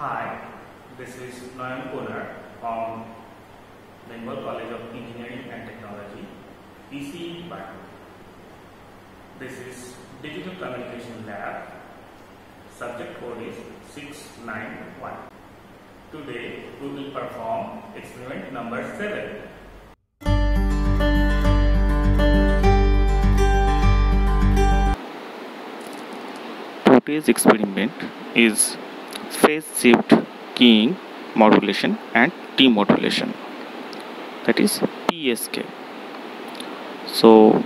Hi, this is Noyan Konar from Bengal College of Engineering and Technology, PCE Bangalore. This is Digital Communication Lab. Subject code is 691. Today we will perform experiment number 7. Today's experiment is phase shift keying modulation and demodulation that is PSK. So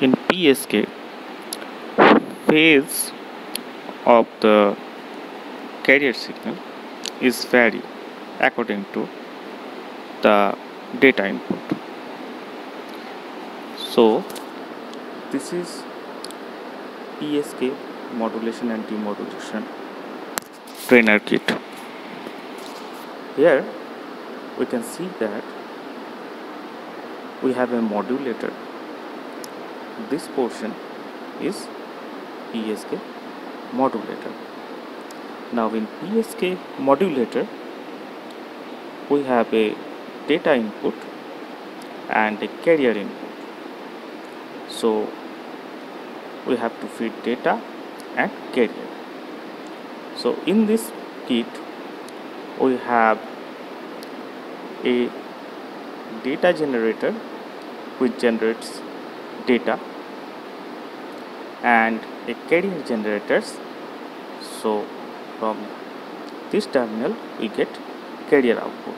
in PSK phase of the carrier signal is vary according to the data input. So this is PSK modulation and demodulation trainer kit. Here we can see that we have a modulator. This portion is PSK modulator. Now in PSK modulator we have a data input and a carrier input. So we have to feed data and carrier. So in this kit we have a data generator which generates data and a carrier generators. So from this terminal we get carrier output.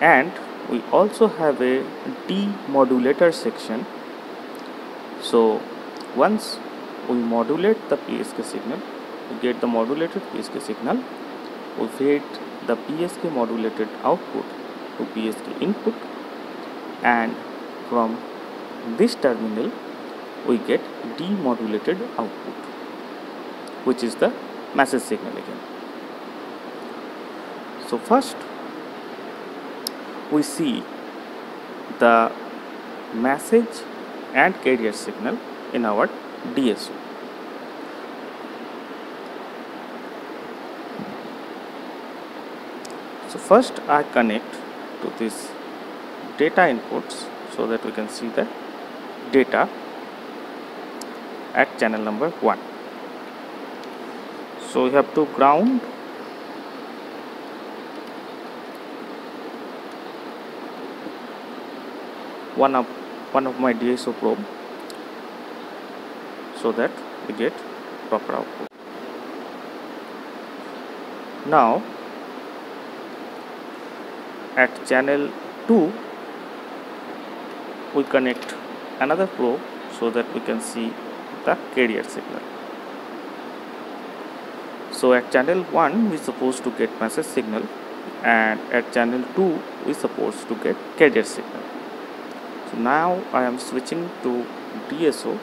And we also have a demodulator section. So once we modulate the PSK signal. We get the modulated PSK signal. We feed the PSK modulated output to PSK input. And from this terminal we get demodulated output which is the message signal again. So first we see the message and carrier signal in our DSO. So first I connect to this data inputs so that we can see the data at channel number 1. So we have to ground one of one of my DSO probe so that we get proper output. Now at channel 2 we connect another probe so that we can see the carrier signal. So at channel 1 we supposed to get message signal and at channel 2 we supposed to get carrier signal. So now I am switching to DSO.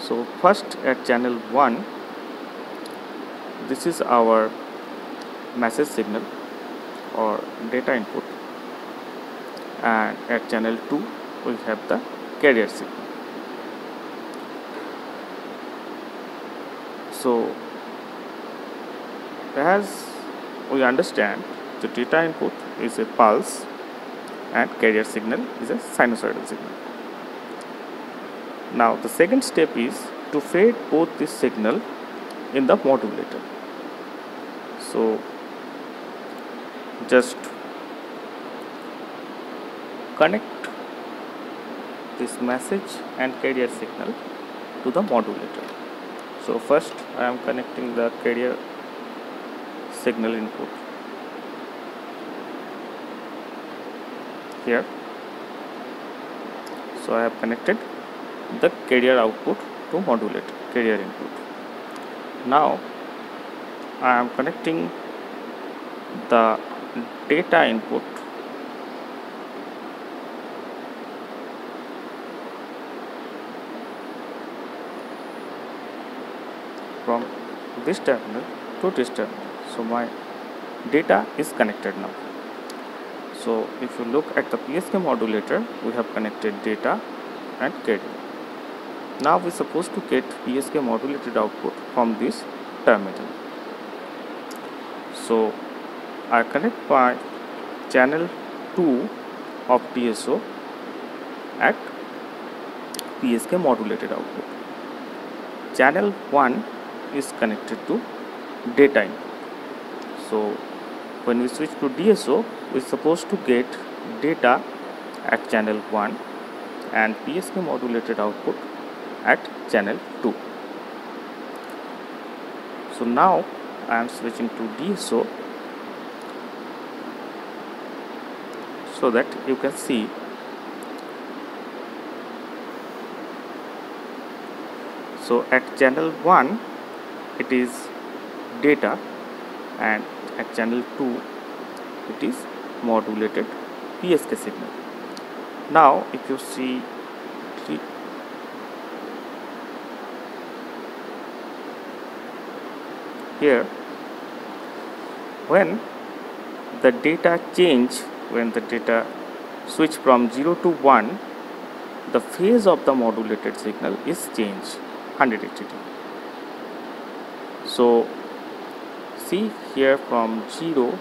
So first at channel 1 this is our message signal or data input and at channel 2 we have the carrier signal. So as we understand the data input is a pulse and carrier signal is a sinusoidal signal. Now the second step is to fade both this signal in the modulator. So just connect this message and carrier signal to the modulator. So first I am connecting the carrier signal input here so I have connected the carrier output to modulator carrier input now I am connecting the data input. From this terminal to this terminal. So my data is connected now. So if you look at the PSK modulator we have connected data and carrier now we're supposed to get PSK modulated output from this terminal so I connect my channel 2 of DSO at PSK modulated output. Channel 1 is connected to data So when we switch to DSO, we're supposed to get data at channel 1 and PSK modulated output at channel 2. So now I am switching to DSO so that you can see so at channel 1 it is data and at channel 2 it is modulated PSK signal now if you see here. When the data change when the data switch from 0 to 1 the phase of the modulated signal is changed 180 so see here from 0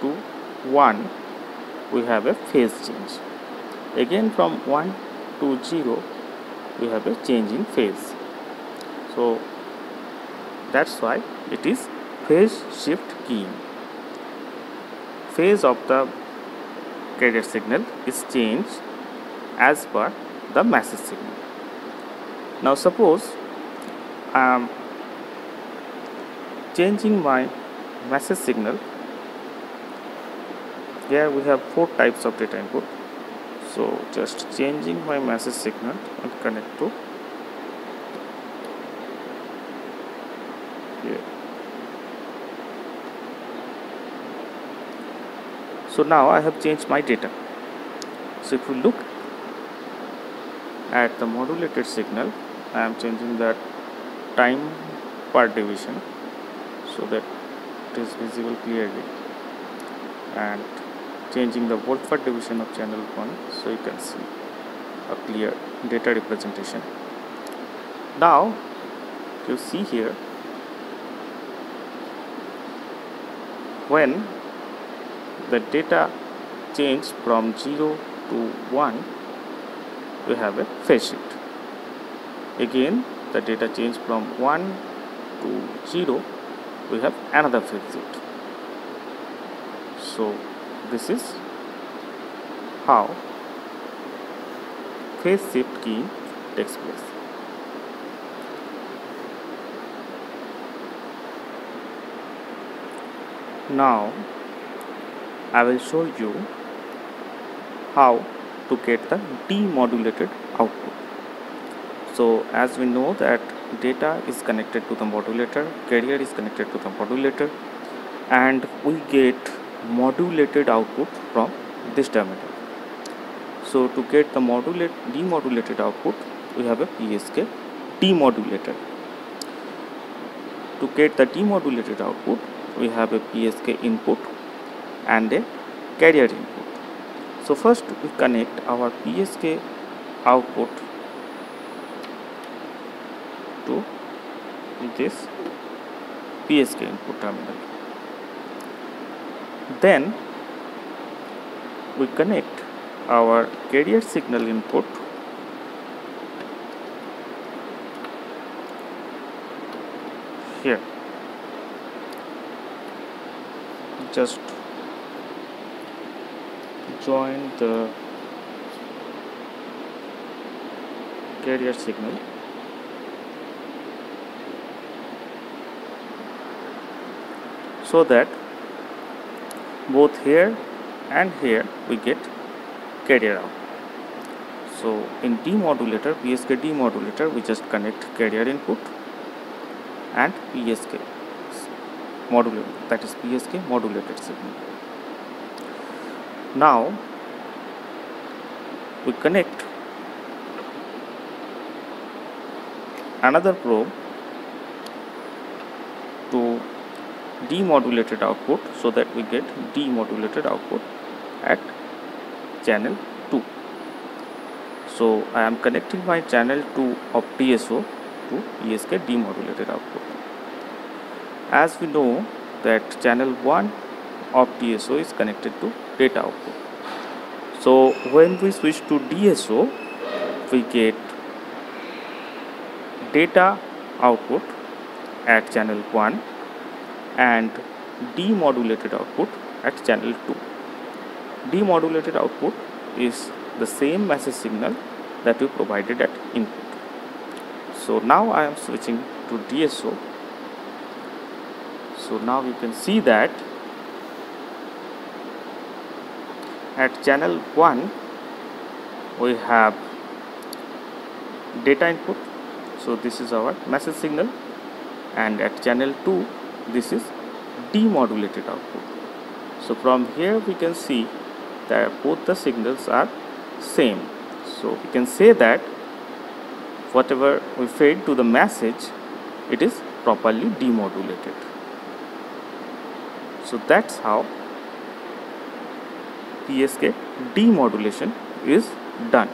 to 1 we have a phase change. Again from 1 to 0 we have a change in phase. So that's why it is phase shift keying phase of the carrier signal is changed as per the message signal. Now suppose I am changing my message signal. Here we have four types of data input. So just changing my message signal and connect to so now I have changed my data. So if you look at the modulated signal I am changing that time per division so that it is visible clearly and changing the volt per division of channel 1 so you can see a clear data representation. Now you see here when the data change from 0 to 1 we have a phase shift. Again the data change from 1 to 0 we have another phase shift. So this is how phase shift key takes place. Now I will show you how to get the demodulated output. So as we know that data is connected to the modulator, carrier is connected to the modulator and we get modulated output from this terminal. So to get the modulate demodulated output we have a PSK demodulator. To get the demodulated output we have a PSK input and a carrier input. So first we connect our PSK output to this PSK input terminal. Then we connect our carrier signal input here just join the carrier signal. So that both here and here we get carrier out. So in demodulator PSK demodulator we just connect carrier input and PSK modulator. That is PSK modulated signal now we connect another probe to demodulated output so that we get demodulated output at channel 2 so I am connecting my channel 2 of DSO to PSK demodulated output. As we know that channel 1 of DSO is connected to data output. So when we switch to DSO we get data output at channel 1 and demodulated output at channel 2 demodulated output is the same message signal that we provided at input. So now I am switching to DSO so now you can see that at channel 1 we have data input. So this is our message signal. And at channel 2 this is demodulated output. So from here we can see that both the signals are same. So we can say that whatever we fed to the message it is properly demodulated. So that's how P S K demodulation is done